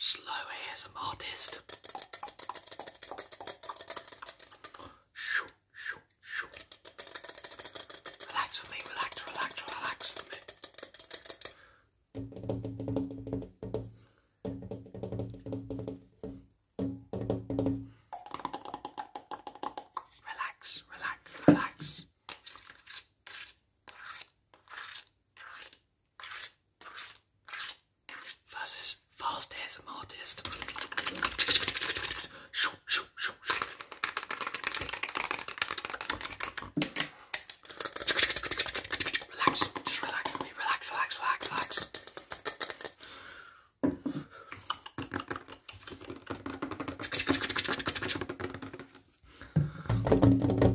slow ASM artist. Shoo, shoo, shoo. Relax with me, relax, relax, relax with me. Relax, just relax for me. Relax, relax, relax, relax.